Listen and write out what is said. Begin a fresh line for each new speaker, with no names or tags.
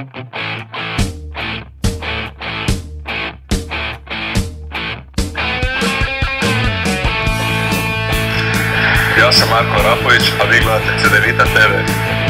Ja sam Marko Rapović, a vi gledate Cedevita TV.